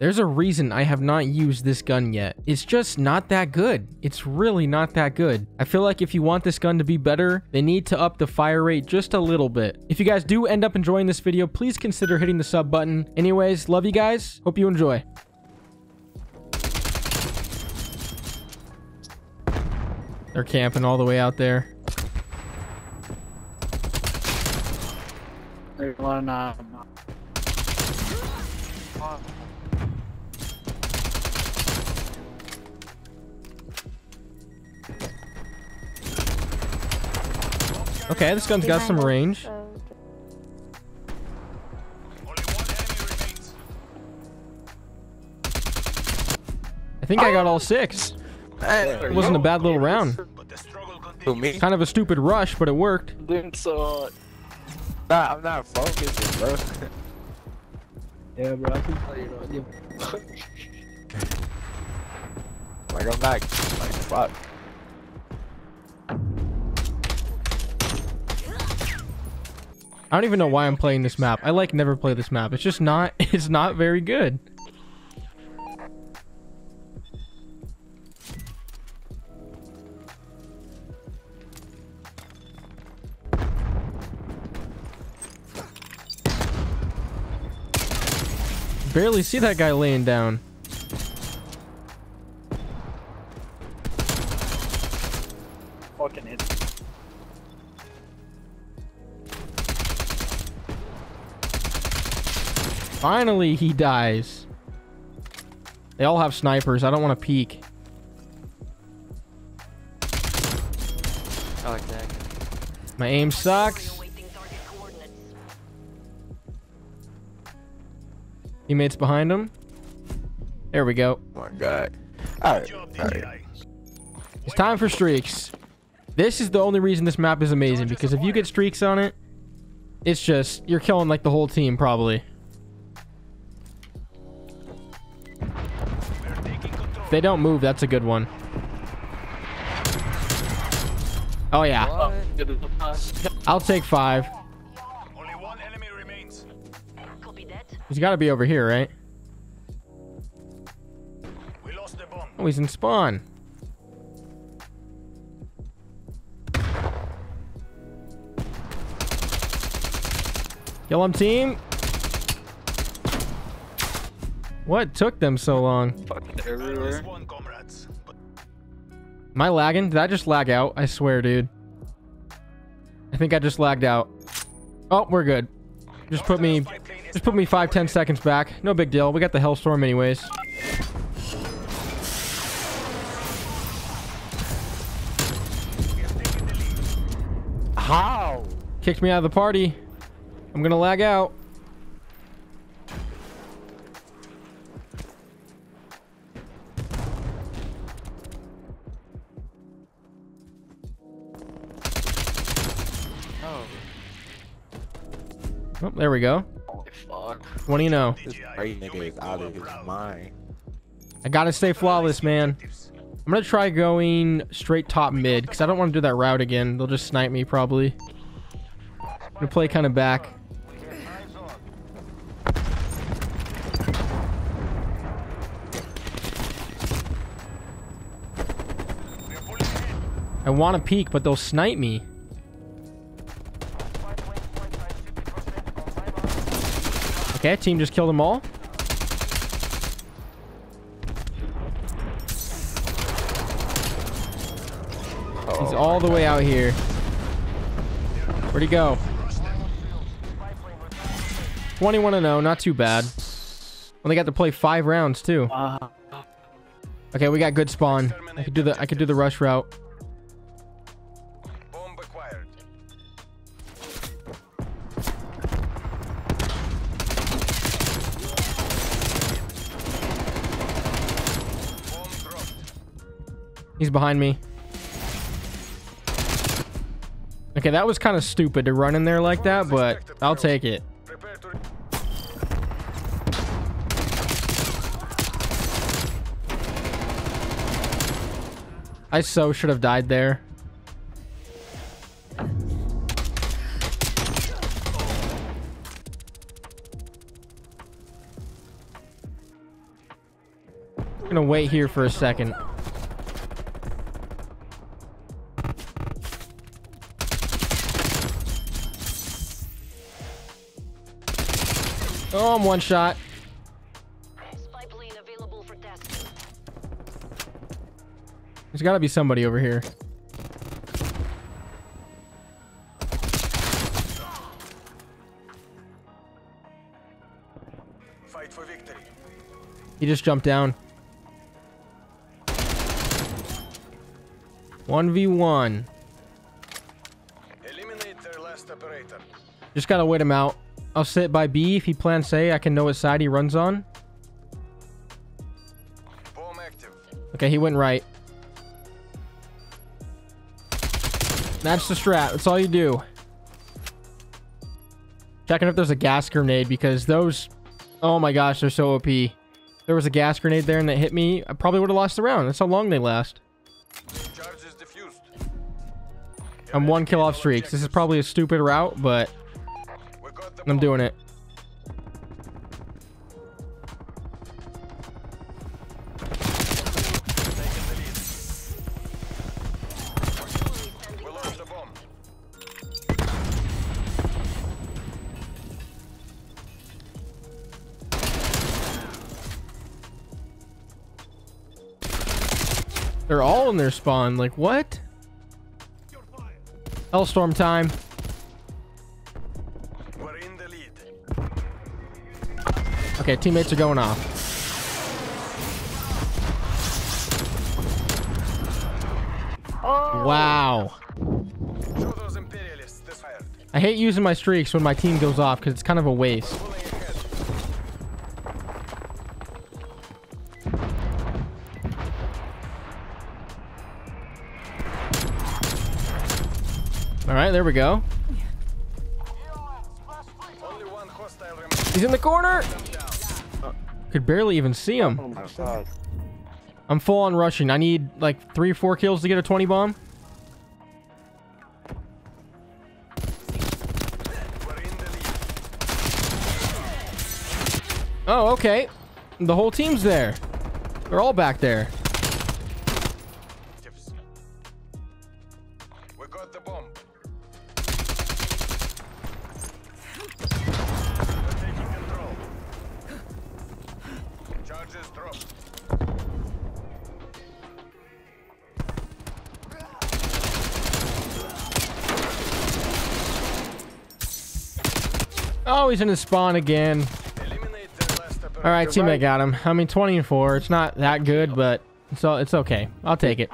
There's a reason I have not used this gun yet. It's just not that good. It's really not that good. I feel like if you want this gun to be better, they need to up the fire rate just a little bit. If you guys do end up enjoying this video, please consider hitting the sub button. Anyways, love you guys. Hope you enjoy. They're camping all the way out there. There's one, um, Okay, this gun's got some range. I think I got all six. It wasn't a bad little round. Kind of a stupid rush, but it worked. so. Nah, I'm not focusing, bro. Yeah, bro, I can tell you, bro. You- like, I'm not, like, fuck. I don't even know why I'm playing this map. I like never play this map. It's just not it's not very good. Barely see that guy laying down. Finally, he dies. They all have snipers. I don't want to peek. I like that. My aim sucks. Teammates behind him. There we go. Oh my god. Alright, alright. It's time for streaks. This is the only reason this map is amazing because if you get streaks on it, it's just you're killing like the whole team probably. They don't move, that's a good one. Oh yeah, I'll take five. Only one enemy remains. He's got to be over here, right? We lost the bomb. Oh, he's in spawn. Kill him, team. What took them so long? Fucking Battle is everywhere. won, comrades. But Am I lagging? Did I just lag out? I swear, dude. I think I just lagged out. Oh, we're good. Just put me, spy plane is just put me five, ten seconds back. No big deal. We got the Hellstorm anyways. How? Kicked me out of the party. I'm gonna lag out. Oh, there we go. Fuck. What do you know? this crazy nigga is out of his mind. I gotta stay flawless, man. I'm gonna try going straight top mid because I don't want to do that route again. They'll just snipe me probably. I'm gonna play kind of back. I want to peek, but they'll snipe me. Okay, team just killed them all. He's all the way out here. Where'd he go? 21 to 0, not too bad. Only got to play five rounds too. Okay, we got good spawn. I could do the I could do the rush route. Behind me. Okay, that was kind of stupid to run in there like that, but I'll take it. I so should have died there. I'm gonna wait here for a second. Oh, I'm one shot. Spy plane available for tasking. There's gotta be somebody over here. Fight for victory. He just jumped down. 1v1. Eliminate their last operator. Just gotta wait him out. I'll sit by B. If he plans A, I can know what side he runs on. Okay, he went right. That's the strat. That's all you do. Checking if there's a gas grenade because those... Oh my gosh, they're so OP. There was a gas grenade there and that hit me, I probably would have lost the round. That's how long they last. Charge is defused. I'm one kill off streaks. This is probably a stupid route, but We got the I'm doing it. They're all in their spawn. Like, what? Hellstorm time. Okay, teammates are going off. Oh. Wow. Imperialists this. I hate using my streaks when my team goes off because it's kind of a waste. All right, there we go. Only one hostile remains. He's in the corner. Down. Could barely even see him. Oh my god. I'm full on rushing. I need like three, four kills to get a 20 bomb. We're in the lead. Oh, okay. The whole team's there. They're all back there. We got the bomb. Oh, he's in his spawn again. All right, teammate got him. I mean, 20 and 4. It's not that good, but it's, all, it's okay. I'll take it.